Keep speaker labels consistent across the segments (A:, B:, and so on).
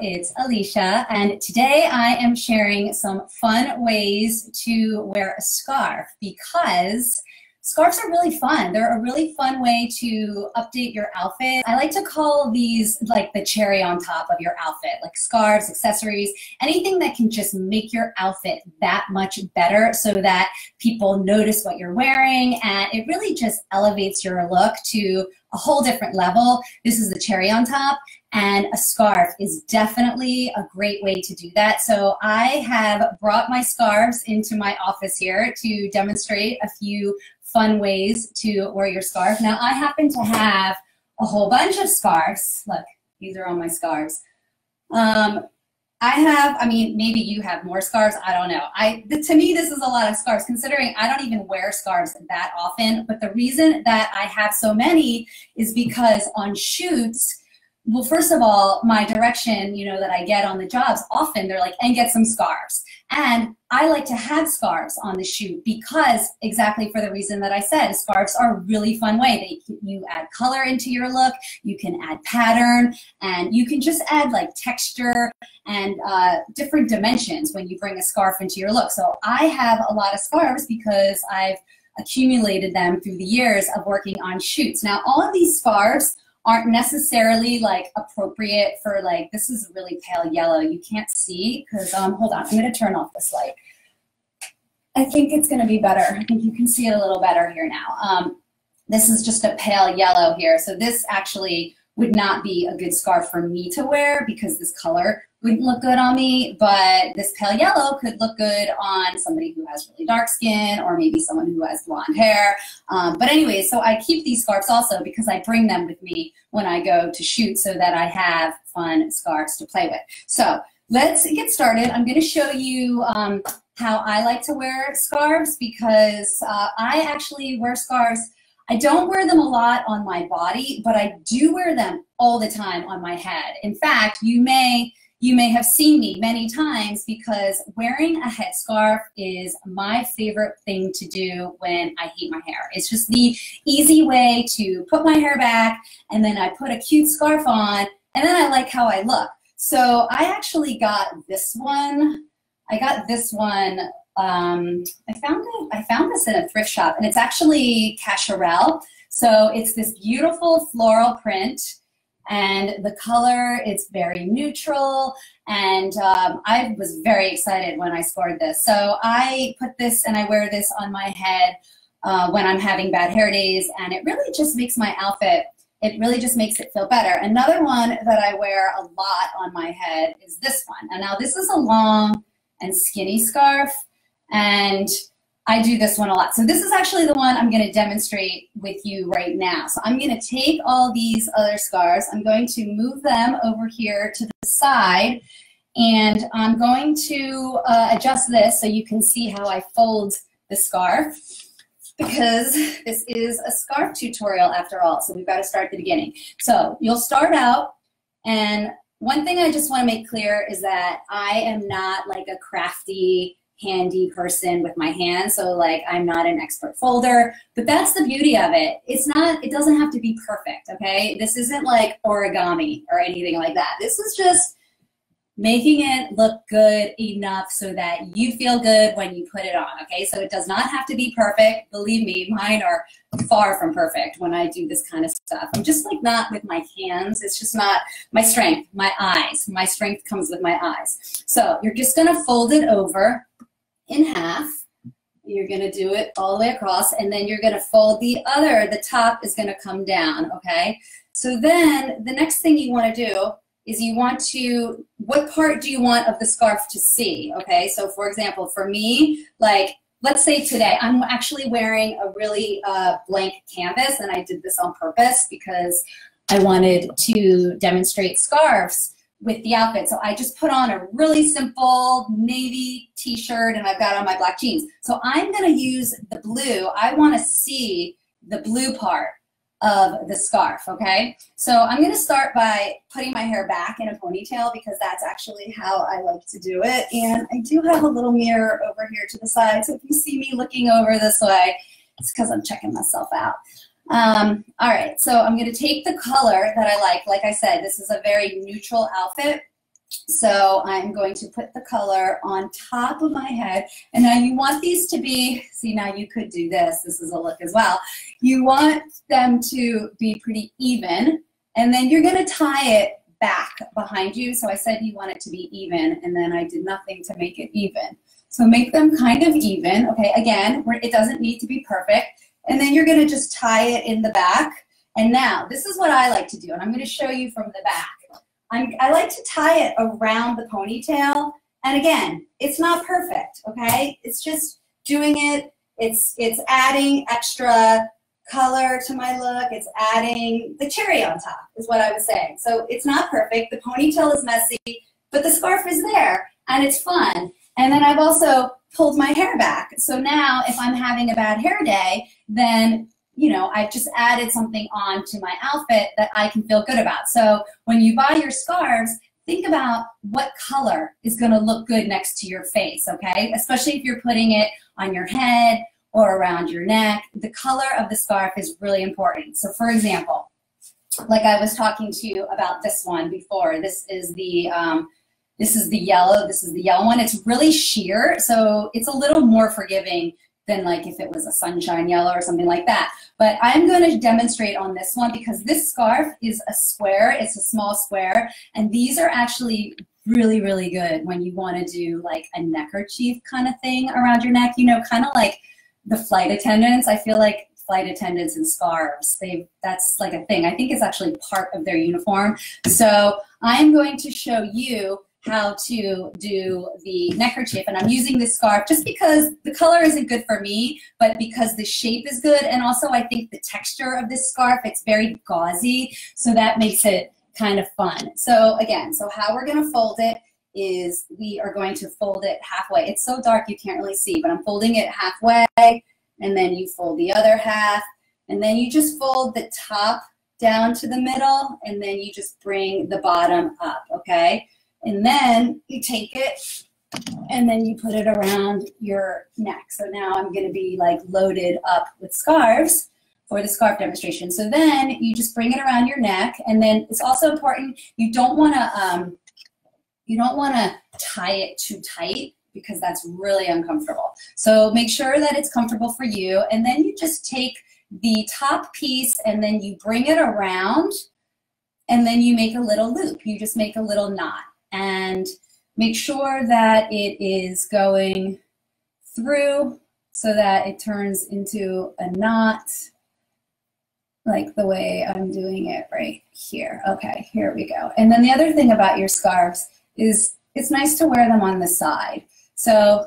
A: it's Elysha, and today I am sharing some fun ways to wear a scarf because scarves are really fun. They're a really fun way to update your outfit. I like to call these like the cherry on top of your outfit, like scarves, accessories, anything that can just make your outfit that much better so that people notice what you're wearing and it really just elevates your look to a whole different level. This is the cherry on top and a scarf is definitely a great way to do that. So I have brought my scarves into my office here to demonstrate a few fun ways to wear your scarf. Now I happen to have a whole bunch of scarves. Look, these are all my scarves. Um, I have, I mean, maybe you have more scarves. I don't know. I, to me, this is a lot of scarves considering I don't even wear scarves that often. But the reason that I have so many is because on shoots, well, first of all, my direction, you know, that I get on the jobs, often they're like, and get some scarves. And I like to have scarves on the shoot because exactly for the reason that I said, scarves are a really fun way. They, you add color into your look, you can add pattern, and you can just add like texture and uh, different dimensions when you bring a scarf into your look. So I have a lot of scarves because I've accumulated them through the years of working on shoots. Now, all of these scarves aren't necessarily like appropriate for like, this is really pale yellow. You can't see because, um, hold on, I'm gonna turn off this light. I think it's gonna be better. I think you can see it a little better here now. Um, this is just a pale yellow here. So this actually would not be a good scarf for me to wear because this color wouldn't look good on me, but this pale yellow could look good on somebody who has really dark skin or maybe someone who has blonde hair. Um, but anyway, so I keep these scarves also because I bring them with me when I go to shoot so that I have fun scarves to play with. So let's get started. I'm going to show you um, how I like to wear scarves because uh, I actually wear scarves I don't wear them a lot on my body, but I do wear them all the time on my head. In fact, you may you may have seen me many times because wearing a headscarf is my favorite thing to do when I hate my hair. It's just the easy way to put my hair back and then I put a cute scarf on and then I like how I look. So I actually got this one. I got this one. Um, I found it. I found this in a thrift shop, and it's actually Cacharel. So it's this beautiful floral print and the color it's very neutral and um, I was very excited when I scored this. So I put this and I wear this on my head uh, when I'm having bad hair days and it really just makes my outfit, it really just makes it feel better. Another one that I wear a lot on my head is this one. And now this is a long and skinny scarf and I do this one a lot. So this is actually the one I'm going to demonstrate with you right now. So I'm going to take all these other scars, I'm going to move them over here to the side, and I'm going to uh, adjust this so you can see how I fold the scarf because this is a scarf tutorial after all, so we've got to start at the beginning. So you'll start out, and one thing I just want to make clear is that I am not like a crafty handy person with my hands. So like I'm not an expert folder, but that's the beauty of it. It's not, it doesn't have to be perfect, okay? This isn't like origami or anything like that. This is just making it look good enough so that you feel good when you put it on, okay? So it does not have to be perfect. Believe me, mine are far from perfect when I do this kind of stuff. I'm just like not with my hands. It's just not my strength, my eyes. My strength comes with my eyes. So you're just gonna fold it over in half. You're going to do it all the way across, and then you're going to fold the other. The top is going to come down, okay? So then the next thing you want to do is you want to, what part do you want of the scarf to see, okay? So for example, for me, like, let's say today, I'm actually wearing a really uh, blank canvas, and I did this on purpose because I wanted to demonstrate scarves with the outfit. So I just put on a really simple navy t-shirt and I've got on my black jeans. So I'm going to use the blue. I want to see the blue part of the scarf, okay? So I'm going to start by putting my hair back in a ponytail because that's actually how I like to do it. And I do have a little mirror over here to the side. So if you see me looking over this way, it's because I'm checking myself out. Um, all right, so I'm going to take the color that I like. Like I said, this is a very neutral outfit. So I'm going to put the color on top of my head. And now you want these to be, see now you could do this, this is a look as well. You want them to be pretty even. And then you're gonna tie it back behind you. So I said you want it to be even, and then I did nothing to make it even. So make them kind of even. Okay, again, it doesn't need to be perfect. And then you're gonna just tie it in the back. And now, this is what I like to do, and I'm gonna show you from the back. I'm, I like to tie it around the ponytail. And again, it's not perfect, okay? It's just doing it. It's, it's adding extra color to my look. It's adding the cherry on top is what I was saying. So it's not perfect. The ponytail is messy, but the scarf is there and it's fun. And then I've also pulled my hair back. So now if I'm having a bad hair day, then you know, I've just added something on to my outfit that I can feel good about. So when you buy your scarves, think about what color is going to look good next to your face, okay? Especially if you're putting it on your head or around your neck. The color of the scarf is really important. So for example, like I was talking to you about this one before, this is the um, this is the yellow, this is the yellow one. It's really sheer, so it's a little more forgiving than like if it was a sunshine yellow or something like that. But I'm going to demonstrate on this one because this scarf is a square. It's a small square. And these are actually really, really good when you want to do like a neckerchief kind of thing around your neck. You know, kind of like the flight attendants. I feel like flight attendants and scarves. They that's like a thing. I think it's actually part of their uniform. So I'm going to show you how to do the neckerchief. And I'm using this scarf just because the color isn't good for me, but because the shape is good. And also I think the texture of this scarf, it's very gauzy. So that makes it kind of fun. So again, so how we're gonna fold it is we are going to fold it halfway. It's so dark you can't really see, but I'm folding it halfway and then you fold the other half and then you just fold the top down to the middle and then you just bring the bottom up, okay? And then you take it and then you put it around your neck. So now I'm going to be like loaded up with scarves for the scarf demonstration. So then you just bring it around your neck and then it's also important you don't want to um, you don't want to tie it too tight because that's really uncomfortable. So make sure that it's comfortable for you and then you just take the top piece and then you bring it around and then you make a little loop. You just make a little knot and make sure that it is going through so that it turns into a knot like the way I'm doing it right here. Okay, here we go. And then the other thing about your scarves is it's nice to wear them on the side. So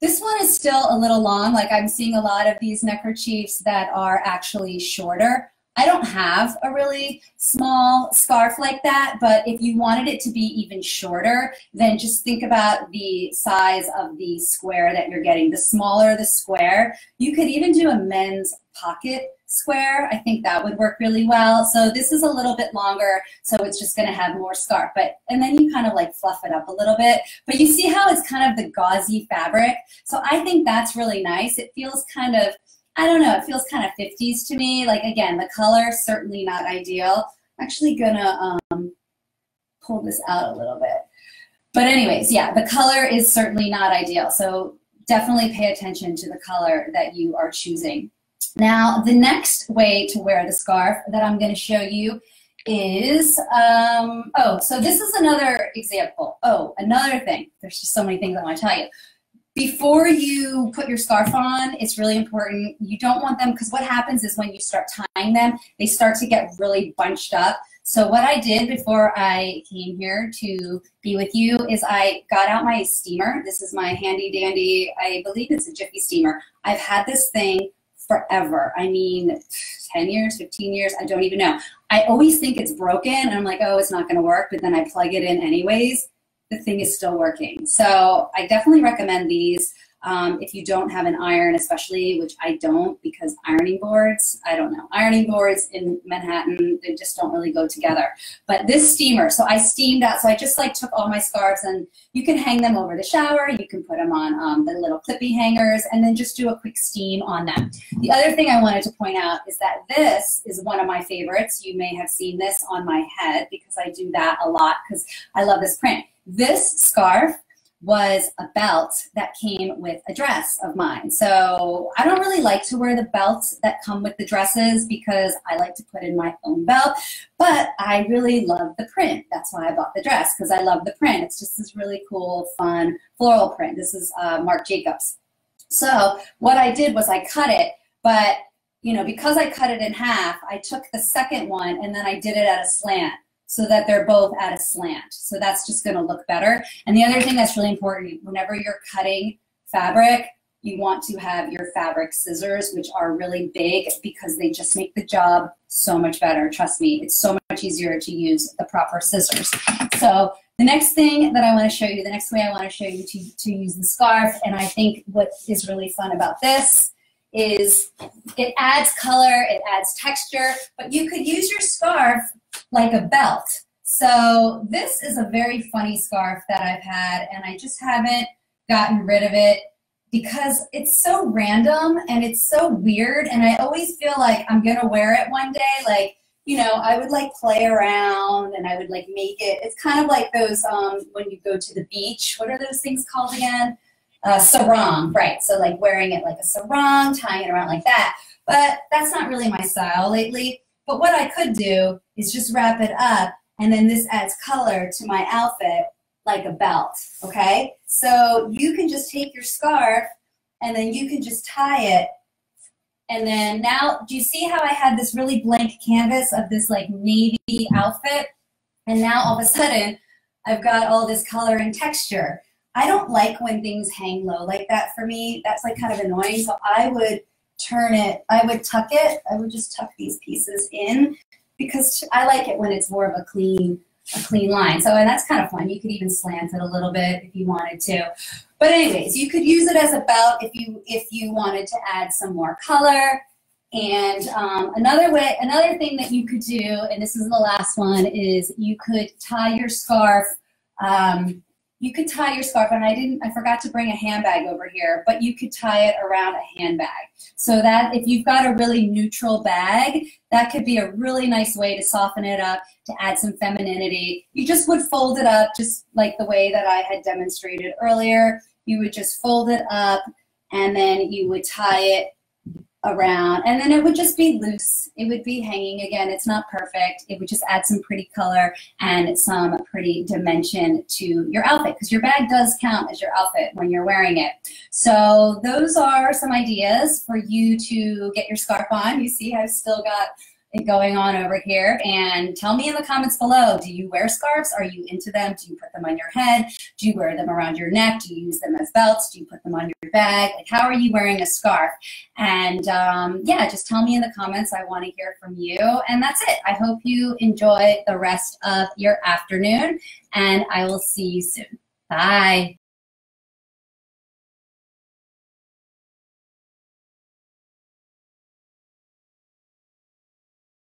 A: this one is still a little long, like I'm seeing a lot of these neckerchiefs that are actually shorter. I don't have a really small scarf like that, but if you wanted it to be even shorter, then just think about the size of the square that you're getting. The smaller the square, you could even do a men's pocket square. I think that would work really well. So this is a little bit longer, so it's just gonna have more scarf. But And then you kind of like fluff it up a little bit. But you see how it's kind of the gauzy fabric? So I think that's really nice. It feels kind of I don't know, it feels kind of 50s to me. Like again, the color certainly not ideal. I'm actually gonna um, pull this out a little bit. But anyways, yeah, the color is certainly not ideal. So definitely pay attention to the color that you are choosing. Now, the next way to wear the scarf that I'm gonna show you is, um, oh, so this is another example. Oh, another thing. There's just so many things I wanna tell you before you put your scarf on, it's really important. You don't want them, because what happens is when you start tying them, they start to get really bunched up. So what I did before I came here to be with you is I got out my steamer. This is my handy dandy, I believe it's a Jiffy steamer. I've had this thing forever. I mean, 10 years, 15 years, I don't even know. I always think it's broken and I'm like, oh, it's not gonna work, but then I plug it in anyways the thing is still working. So I definitely recommend these. Um, if you don't have an iron, especially, which I don't because ironing boards, I don't know. Ironing boards in Manhattan, they just don't really go together. But this steamer, so I steamed out, so I just like took all my scarves and you can hang them over the shower, you can put them on um, the little clippy hangers and then just do a quick steam on them. The other thing I wanted to point out is that this is one of my favorites. You may have seen this on my head because I do that a lot because I love this print. This scarf was a belt that came with a dress of mine. So I don't really like to wear the belts that come with the dresses because I like to put in my own belt, but I really love the print. That's why I bought the dress because I love the print. It's just this really cool, fun floral print. This is uh, Marc Jacobs. So what I did was I cut it, but you know, because I cut it in half, I took the second one and then I did it at a slant so that they're both at a slant. So that's just going to look better. And the other thing that's really important, whenever you're cutting fabric, you want to have your fabric scissors, which are really big because they just make the job so much better. Trust me, it's so much easier to use the proper scissors. So the next thing that I want to show you, the next way I want to show you to, to use the scarf, and I think what is really fun about this is it adds color, it adds texture, but you could use your scarf like a belt. So this is a very funny scarf that I've had and I just haven't gotten rid of it because it's so random and it's so weird and I always feel like I'm gonna wear it one day. Like you know I would like play around and I would like make it. It's kind of like those um, when you go to the beach what are those things called again? Uh, sarong right. So like wearing it like a sarong tying it around like that. But that's not really my style lately but what I could do is just wrap it up and then this adds color to my outfit like a belt, okay? So you can just take your scarf and then you can just tie it and then now, do you see how I had this really blank canvas of this like navy outfit? And now all of a sudden, I've got all this color and texture. I don't like when things hang low like that for me. That's like kind of annoying. So I would turn it, I would tuck it, I would just tuck these pieces in because I like it when it's more of a clean, a clean line. So, and that's kind of fun. You could even slant it a little bit if you wanted to. But anyways, you could use it as a belt if you, if you wanted to add some more color. And um, another way, another thing that you could do, and this is the last one, is you could tie your scarf um, you could tie your scarf, and I didn't, I forgot to bring a handbag over here, but you could tie it around a handbag. So that if you've got a really neutral bag, that could be a really nice way to soften it up, to add some femininity. You just would fold it up just like the way that I had demonstrated earlier. You would just fold it up and then you would tie it around. And then it would just be loose. It would be hanging again. It's not perfect. It would just add some pretty color and some pretty dimension to your outfit because your bag does count as your outfit when you're wearing it. So those are some ideas for you to get your scarf on. You see I've still got going on over here. And tell me in the comments below do you wear scarves? Are you into them? Do you put them on your head? Do you wear them around your neck? Do you use them as belts? Do you put them on your bag? Like how are you wearing a scarf? And um, yeah just tell me in the comments. I want to hear from you. And that's it. I hope you enjoy the rest of your afternoon and i will see you soon. Bye